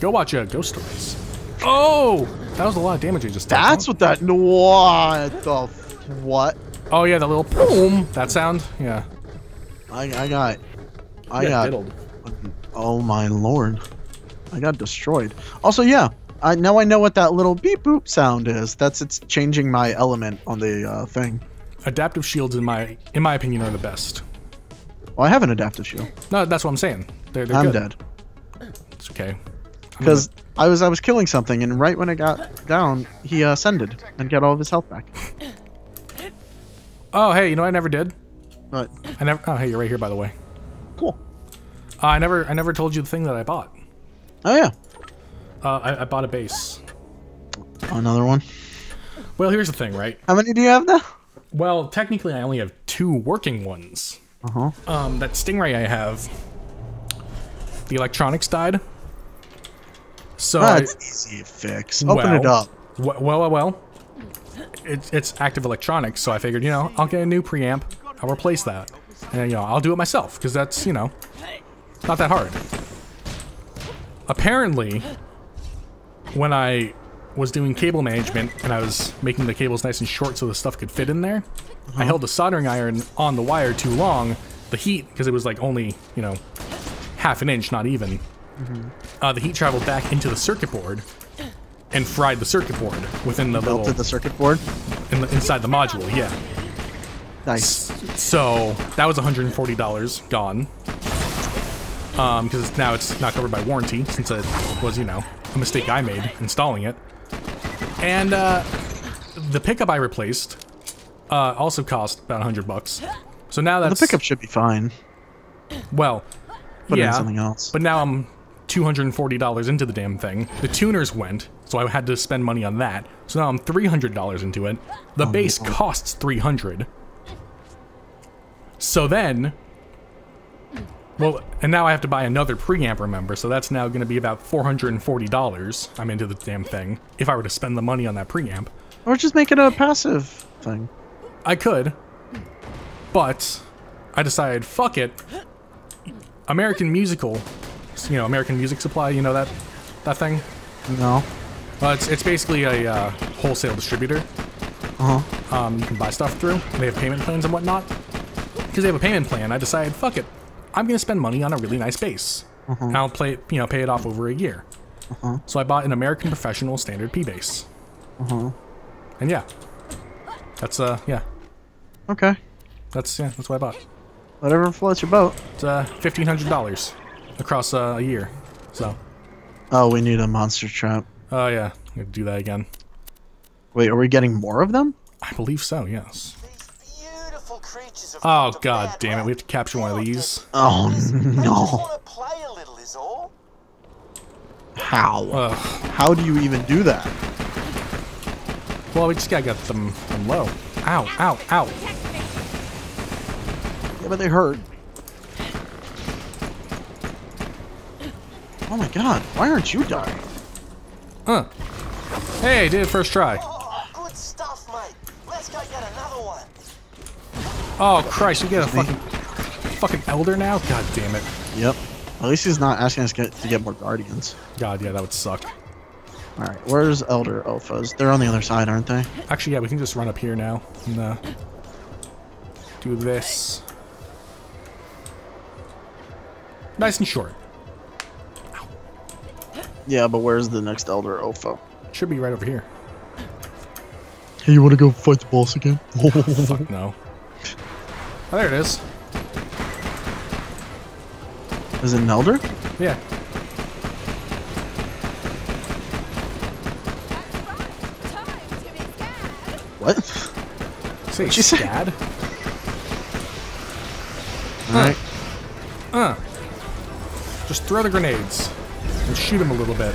Go watch uh, Ghost Stories. Oh! That was a lot of damage I just took. That's what that. What the? f- What? Oh yeah, the little boom. That sound. Yeah. I I got. I Yeah, got. diddled. Oh my lord. I got destroyed. Also, yeah. I now I know what that little beep boop sound is. That's it's changing my element on the uh, thing. Adaptive shields, in my in my opinion, are the best. Well, I have an adaptive shield. No, that's what I'm saying. They're, they're I'm good. dead It's okay. Because I was I was killing something, and right when it got down, he uh, ascended and got all of his health back. Oh, hey, you know what I never did? But I never. Oh, hey, you're right here, by the way. cool. Uh, I never. I never told you the thing that I bought. Oh yeah, Uh, I, I bought a bass. another one. Well, here's the thing, right? How many do you have now? Well, technically, I only have two working ones. Uh huh. Um, that Stingray I have, the electronics died. So That's easy to fix. Open it up. Well, well, well, well. It's it's active electronics, so I figured, you know, I'll get a new preamp. I'll replace that, and you know, I'll do it myself because that's you know, not that hard. Apparently, when I was doing cable management and I was making the cables nice and short so the stuff could fit in there, I uh-huh. held the soldering iron on the wire too long. The heat, because it was like only you know half an inch, not even. Uh, the heat traveled back into the circuit board and fried the circuit board within the little Melted the circuit board. in the, inside the module. Yeah. Nice. So that was $140 gone. Um, because now it's not covered by warranty since it was, you know, a mistake I made installing it. And uh, the pickup I replaced uh, also cost about 100 bucks. So now that's The pickup should be fine. well, Put yeah, in something else. but now I'm $240 into the damn thing. The tuners went, so I had to spend money on that. So now I'm $300 into it. The oh, bass costs 300. So then well, and now I have to buy another preamp, remember, so that's now going to be about $440 I'm into the damn thing, if I were to spend the money on that preamp. Or just make it a passive thing. I could, but I decided, fuck it. American Musical, you know, American Music Supply, you know that that thing? No. Well, it's, it's basically a uh, wholesale distributor. Uh huh. Um, you can buy stuff through. They have payment plans and whatnot. Because they have a payment plan, I decided, fuck it. I'm gonna spend money on a really nice bass. And I'll play you know, pay it off over a year. Uh -huh. So I bought an American Professional Standard P bass. And yeah, that's uh, yeah, Okay. that's yeah, that's what I bought. Whatever floats your boat. It's uh, fifteen hundred dollars across uh, a year. So, Oh, we need a monster trap. oh yeah, I'm gonna do that again. Wait, are we getting more of them? I believe so. Yes. Beautiful creatures Oh god damn it, we have to capture one of these. Oh no. want to play a little is all. How? Ugh. How do you even do that? Well, we just gotta get them, them low. Ow, ow, ow. Yeah, but they hurt. Oh my god, why aren't you dying? Huh. Hey, did it first try. Oh, good stuff, mate. Let's go get another one. Oh Christ, we get a fucking fucking elder now? God damn it. Yep. At least he's not asking us get, to get more guardians. God, yeah, that would suck. Alright, where's Elder Alphas? They're on the other side, aren't they? Actually, yeah, we can just run up here now and uh, do this. Nice and short. Yeah, but where's the next Elder Alpha? Should be right over here. Hey, you wanna go fight the boss again? Fuck no. Oh, there it is. Is it an Elder? Yeah. What? Say, she say? Alright. Uh. Just throw the grenades and shoot him a little bit.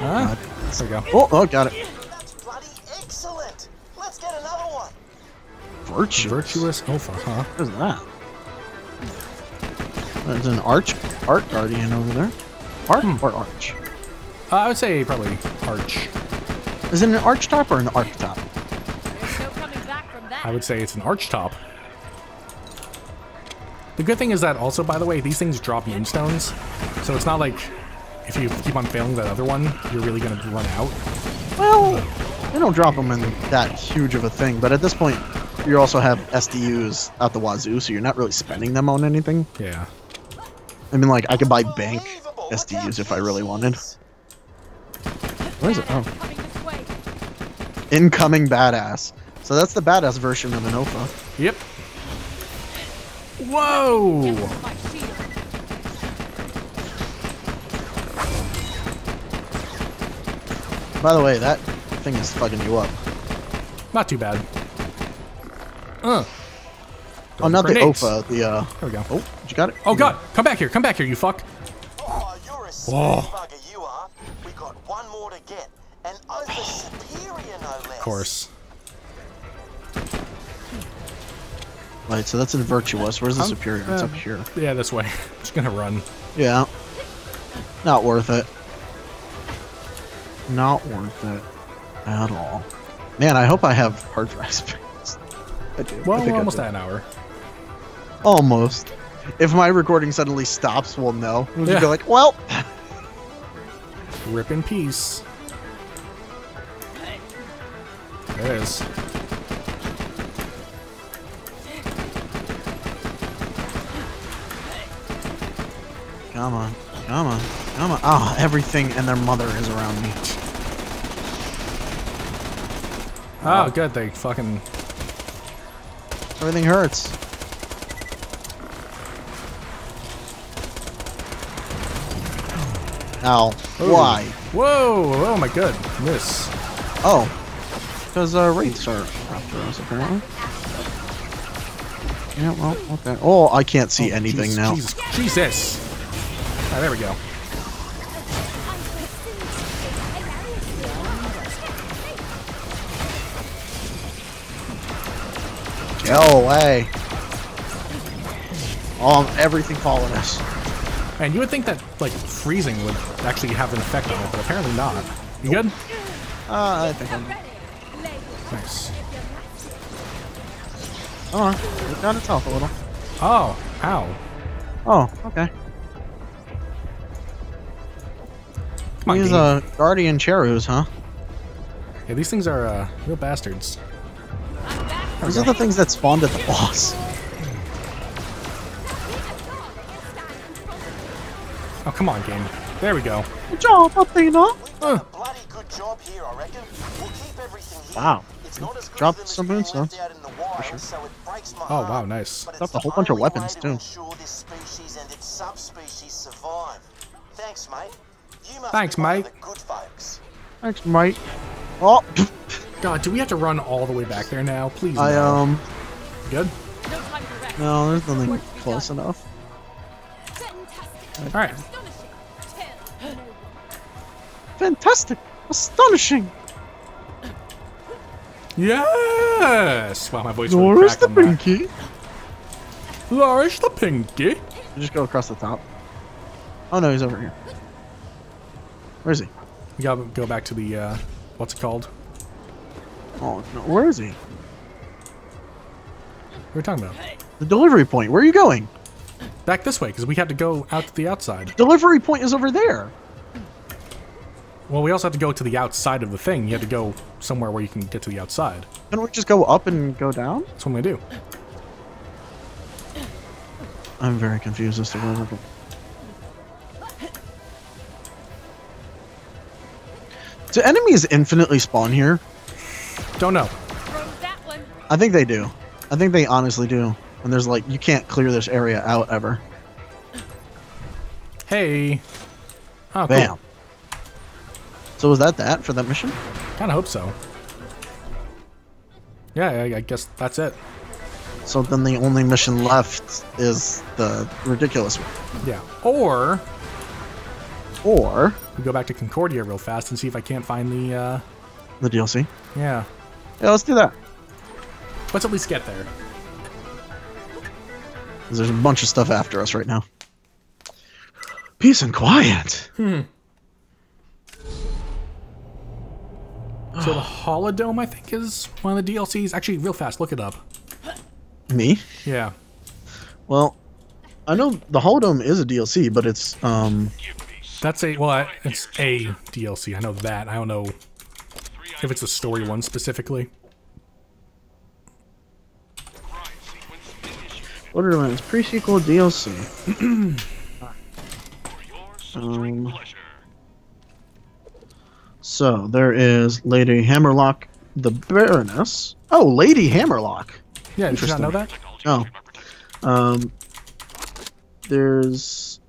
Huh? There we go. Oh, oh, got it. That's bloody excellent. Let's get another one. Virtue. Virtuous Alpha, huh? What is that? There's an arch, art guardian over there. Art or arch? Uh, I would say probably Arch. Is it an arch top or an arc top? I would say it's an arch top. The good thing is that also, by the way, these things drop moonstones, so it's not like if you keep on failing that other one, you're really gonna run out. Well, they don't drop them in that huge of a thing, but at this point, you also have SDUs at the wazoo, so you're not really spending them on anything. Yeah. I mean, like, I could buy bank Unbelievable. Look how SDUs if I really wanted. Where is it? Oh. Incoming badass. So that's the badass version of an OFA. Yep. Whoa! By the way, that thing is fucking you up. Not too bad. Uh. Oh, not Grenades. the OFA, the, uh... There we go. Oh, you got it? Oh god, come back here, come back here, you fuck. Oh, you're a smooth Whoa. bugger, you are. We got one more to get. An over superior, no less. Of course. Right, so that's in Virtuous. Where's the Um, Superior? It's uh, up here. Yeah, this way. Just gonna run. Yeah. Not worth it. Not worth it at all. Man, I hope I have hard drive space. I do. I Well, think we're almost at an hour. Almost. If my recording suddenly stops, we'll know. We'll Yeah. be like, well, Rip in peace. There it is. Come on, come on, come on. Ah, everything and their mother is around me. Oh, good. They fucking. Everything hurts. Ow. Why? Whoa! Oh my god. Miss. Oh. Because uh, wraiths are after us, apparently. Yeah, well, okay. Oh, I can't see anything Jesus, now. Jesus. Jesus. Alright, there we go. Go away. Oh, everything following us. And you would think that, like, freezing would actually have an effect on it, but apparently not. You good? Uh, I think I'm. Nice. Oh, it got itself a little. Oh, ow. Oh, okay. Come on, These game. uh guardian cherus, huh? Yeah, these things are, uh, real bastards. These are the things that spawned at the boss. Oh, come on, game. There we go. Good job, Athena. We've done a bloody good job here, I reckon. We'll keep everything here. Wow. It's not as good some being moonstones. left out in the wild, sure. so it breaks my Oh, wow, nice. But Dropped a whole bunch of weapons, way to too. this and its. Thanks, mate. Thanks, be one mate. of the good folks. Thanks, Mike. Oh, God, do we have to run all the way back there now? Please, I no. um. Good? No, there's nothing close enough. Alright. Fantastic, astonishing. Yes! Wow, my voice cracked the that. Pinky. Flourish the pinky. You just go across the top. Oh no, he's over here. Where is he? We gotta go back to the, uh, what's it called? Oh no, where is he? What are we talking about? The delivery point. Where are you going? Back this way, because we had to go out to the outside. Delivery point is over there. Well, we also have to go to the outside of the thing. You have to go somewhere where you can get to the outside. Can we just go up and go down? That's what I'm gonna do. I'm very confused as to where we're going. Do enemies infinitely spawn here? Don't know. I think they do. I think they honestly do. And there's like, you can't clear this area out ever. Hey. Oh, cool. Bam. So was that that for that mission? Kinda hope so. Yeah, I, I guess that's it. So then the only mission left is the ridiculous one. Yeah. Or Or we go back to Concordia real fast and see if I can't find the, uh, the DLC. yeah. Yeah, let's do that. Let's at least get there. there's a bunch of stuff after us right now. Peace and quiet. So the Holodome, I think, is one of the DLCs. Actually, real fast, look it up. Me? Yeah. Well, I know the Holodome is a DLC, but it's um That's a, well, it's a DLC. I know that. I don't know if it's the story one specifically. it's pre-sequel DLC. um, so there is Lady Hammerlock, the Baroness. Oh, Lady Hammerlock. Yeah, did you not know that? Oh. Um, there's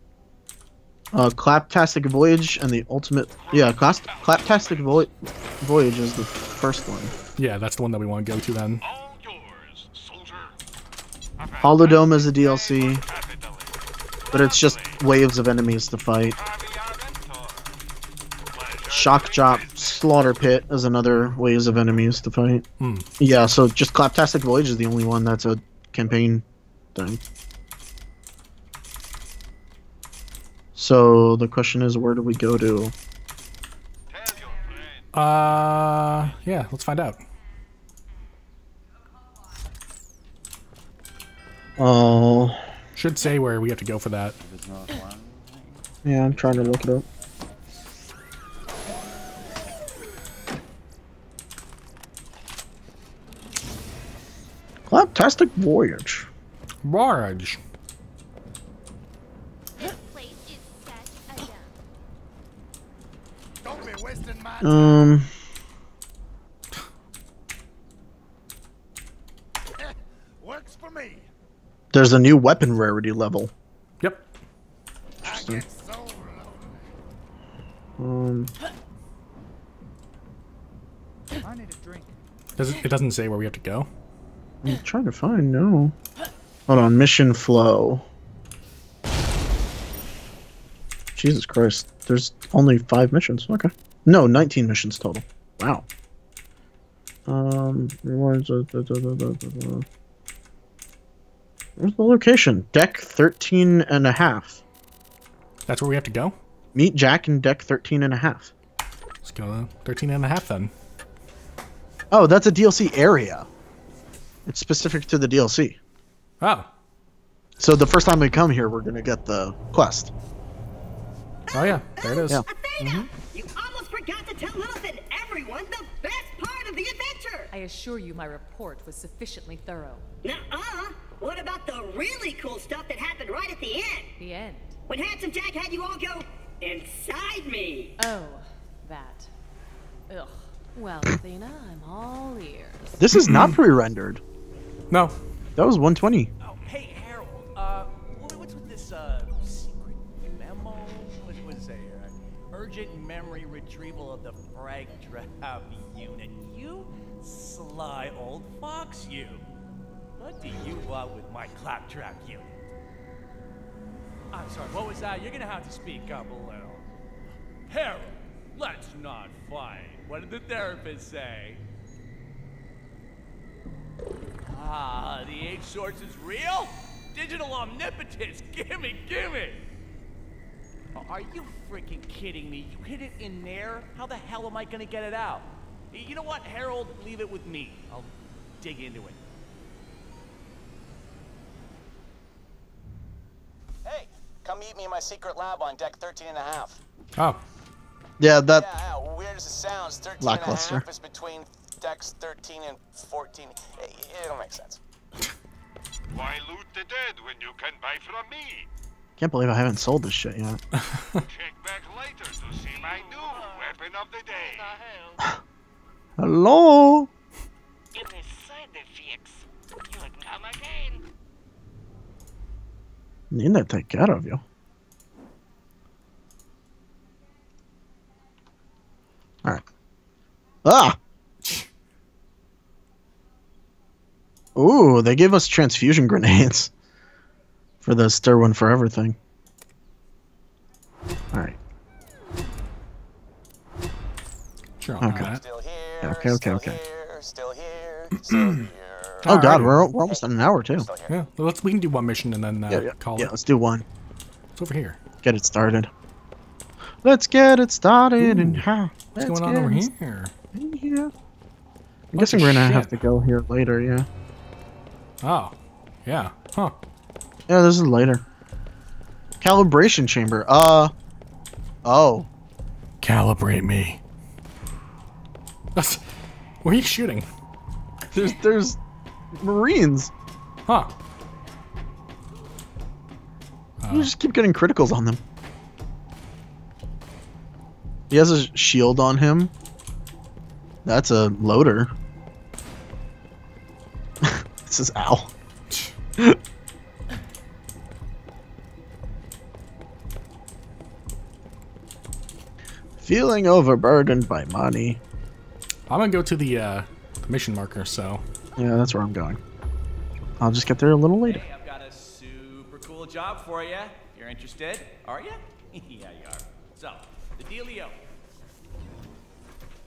uh, Claptastic Voyage and the Ultimate. Yeah, Clap- Claptastic Voy- Voyage is the first one. Yeah, that's the one that we want to go to then. Holodome is a DLC, but it's just waves of enemies to fight. Shock Drop Slaughter Pit is another waves of enemies to fight. Hmm. Yeah, so just Claptastic Voyage is the only one that's a campaign thing. So the question is, where do we go to? Uh, yeah, let's find out. Oh, Should say where we have to go for that. yeah, I'm trying to look it up. Claptastic Voyage. Barge. This place is such a dump. Don't be wasting my Um, Works for me. there's a new weapon rarity level. Yep. So. Um, I need a drink. Does it, it doesn't say where we have to go. I'm trying to find no. Hold on, mission flow. Jesus Christ. There's only five missions. Okay. No, 19 missions total. Wow. Um, rewards. uh, da, da, da, da, da, da. Where's the location? Deck 13 and a half. That's where we have to go? Meet Jack in deck 13 and a half. Let's go to 13 and a half then. Oh, that's a DLC area. It's specific to the DLC. Oh. So the first time we come here, we're gonna get the quest. Oh, yeah. There it is. Yeah. Athena, you almost forgot to tell Lilith and everyone the best part of the adventure. I assure you my report was sufficiently thorough. Nuh-uh. What about the really cool stuff that happened right at the end? The end. When Handsome Jack had you all go inside me. Oh, that. Ugh. Well, Athena, I'm all ears. This is not pre-rendered. No. That was 120. Oh, hey, Harold. Uh, the trap unit? You sly old fox, you. What do you want with my claptrap unit? I'm sorry, what was that? You're gonna have to speak up a little. Harold, let's not fight. What did the therapist say? Ah, the H source is real? Digital omnipotence, gimme, gimme! Are you freaking kidding me? You hid it in there? How the hell am I gonna get it out? You know what, Harold? Leave it with me. I'll dig into it. Hey, come meet me in my secret lab on deck 13 and a half. Oh. Yeah, that. Yeah, how weird as it sounds, 13 and a Lackluster. half is between decks 13 and 14. It, it'll make sense. Why loot the dead when you can buy from me? Can't believe I haven't sold this shit yet. Check back later to see my new weapon of the day. Hello. It is side effects. You would come again. Need to take care of you. Alright. Ah! Ooh, they gave us transfusion grenades for the Sterwin Forever thing. Alright. Sure, Okay. that. Still. Okay, okay, okay. Still here. Still here. Oh god, Alrighty. we're, we're almost at an hour too. Yeah, well, let's we can do one mission and then uh, Yeah, yeah, call yeah. it. Let's do one. It's over here. Get it started. Let's get it started and how? What's going on over here? here? I'm Bunch guessing we're gonna have to go here later. Yeah. Oh, yeah. Huh. Yeah, this is later. Calibration chamber. Uh. Oh. Calibrate me. That's. Where are you shooting? There's there's Marines. Huh. You just keep getting criticals on them. He has a shield on him. That's a loader. this is Al. Feeling overburdened by money. I'm gonna go to the, uh, the mission marker. So Yeah, that's where I'm going. I'll just get there a little later. Hey, I've got a super cool job for you. You're interested, are you? yeah, you are. So, the dealio.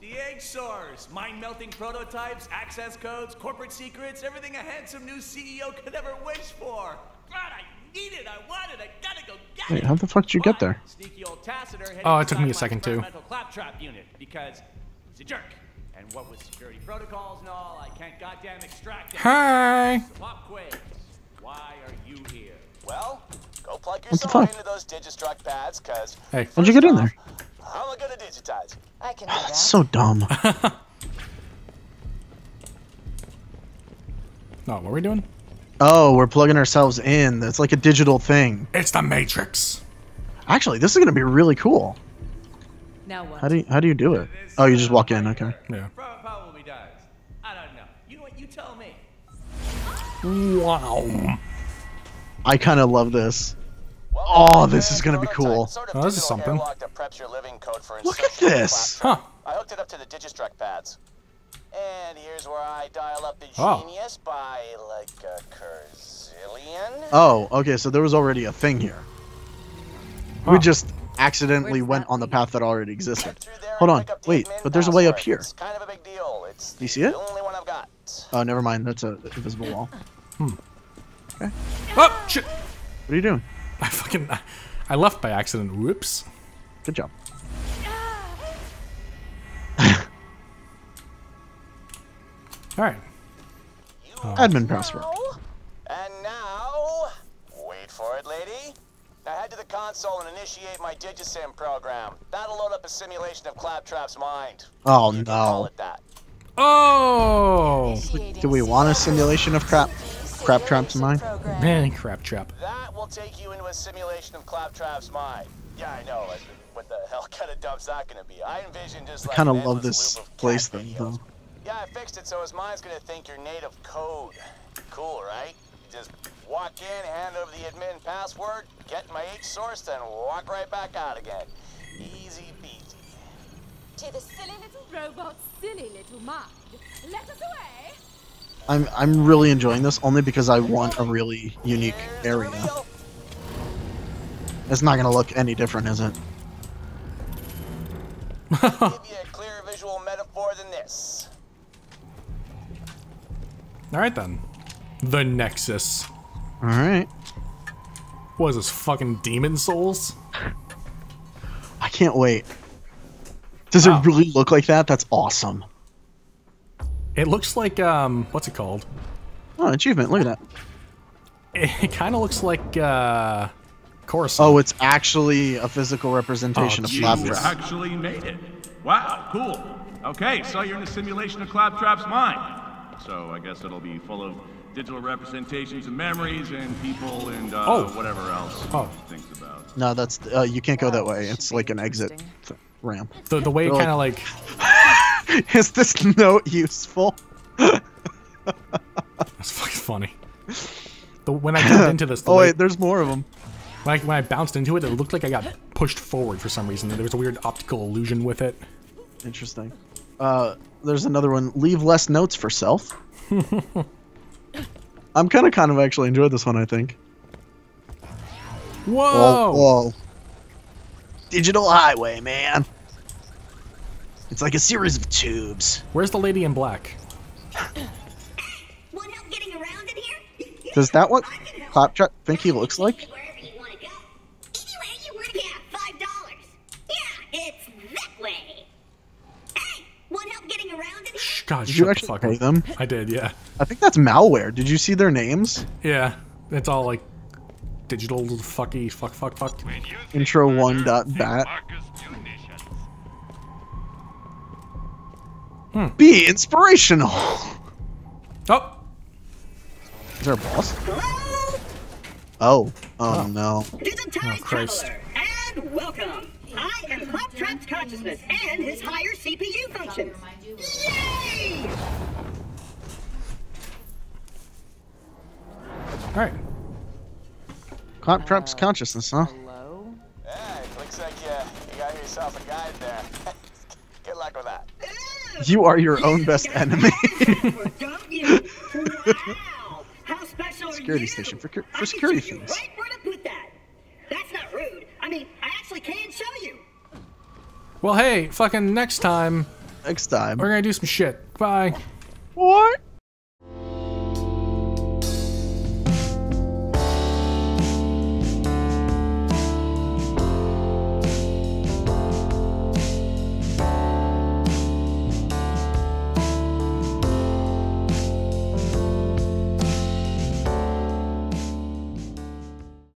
The H source, mind-melting prototypes, access codes, corporate secrets, everything a handsome new CEO could ever wish for. God, I need it, I want it, I gotta go get Wait, it. how the fuck did you get there? Sneaky old Tassiter headed Oh, it took me a second, too. claptrap unit because he's a jerk. And what with security protocols and all, I can't goddamn extract it. hi. Pop quiz. Why are you here? Well, go plug What the yourself fuck? into those Digistruct pads, cause Hey. How'd you get in there? I'm gonna digitize. I can do that. That's so dumb. No, oh, what are we doing? Oh, we're plugging ourselves in. That's like a digital thing. It's the Matrix. Actually, this is gonna be really cool. Now what? How do you how do you do it? Oh, you just walk in. Okay. Yeah. Pro- Probably does. I don't know. You know what? You tell me. Wow. I kind of love this. Welcome Oh, this is gonna be cool. Sort of Oh, this is something. airlock that preps your living code for Look at this. Huh. I hooked it up to the Digistruct pads. And here's where I dial up the Oh. genius by like a Curzillion. Oh, okay, so there was already a thing here. Huh. We just accidentally went on the path that already existed. Hold on, wait, but there's a way up here. Kind of a big deal. It's Do you see it? only one I've got. Oh, never mind. That's a invisible wall. Hmm. Okay. Oh shit! What are you doing? I fucking I left by accident. Whoops. Good job. All right. Oh. Admin password. And now, wait for it, lady. Now head to the console and initiate my Digisim program. That'll load up a simulation of Claptrap's mind. Oh Call no. it that. Oh Do we want a simulation of crap? Crap traps in mind? man, crap trap. That will take you into a simulation of Claptrap's mind. Yeah, I know. like, What the hell kind of dump's that gonna be? I envision just I like kind of love this place cat thing, videos. though. Yeah, I fixed it so his mind's gonna think you're native code. Cool, right? You just walk in, hand over the admin password, get my H source, then walk right back out again. Easy peasy. To the silly little robot's silly little mind. Let us away. I'm I'm really enjoying this only because I want a really unique area. It's not gonna look any different, is it? Give you a clearer visual metaphor than this. All right then. The Nexus. All right. What is this? Fucking demon souls? I can't wait. Does Wow. it really look like that? That's awesome. It looks like um, what's it called? Oh, achievement! Look at that. It kind of looks like uh, Coruscant. Oh, it's actually a physical representation Oh, of Jesus. Claptrap. actually made it. Wow, cool. Okay, so you're in a simulation of Claptrap's mind. So I guess it'll be full of digital representations and memories and people and uh, Oh. whatever else Oh. he thinks about. No, that's uh, you can't go that way. It's like an exit ramp. the the way it kind of like Is this note useful? That's fucking funny. The, when I jumped into this, the oh way- wait, there's more of them. when I, when I bounced into it, it looked like I got pushed forward for some reason. There was a weird optical illusion with it. Interesting. Uh, there's another one. Leave less notes for self. I'm kind of kind of actually enjoyed this one. I think. Whoa! Whoa, whoa. Digital highway, man. It's like a series of tubes. Where's the lady in black? Want help getting around in here? Does that what Claptrap think he looks like? Wherever you want to go. Anywhere you want to Yeah, five dollars. Yeah, it's that way. Hey, want help getting around in here? Shh, God, Did shut you the actually fuck pay up. them? I did, yeah. I think that's malware. Did you see their names? Yeah, it's all like digital fucky fuck fuck fuck. Intro one dot bat. Hmm. Be inspirational. Oh, Is there a boss? Oh. Oh no. Digitized Oh, Christ. traveler, and welcome. I am Claptrap's consciousness and his higher CPU functions. Yay! all right. Claptrap's uh, consciousness, huh? Hello? Yeah, it looks like you, you got yourself a guide there. Good luck with that. You are your own best enemy. Wow! How special Security station for, cur- I for can security show you things. Right I mean, I actually can show you. Well, hey, fucking next time Next time. we're gonna do some shit. Bye. What?